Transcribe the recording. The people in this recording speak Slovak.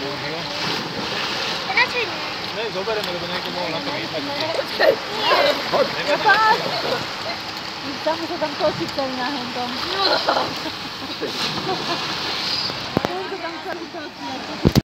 Božia. Radšej nie. Ne, zoberieme, lebo niekto mohol na to vypať. Nie. Hoď. Tam sa tam točí celý na hentom. No. Tam sa tam celý.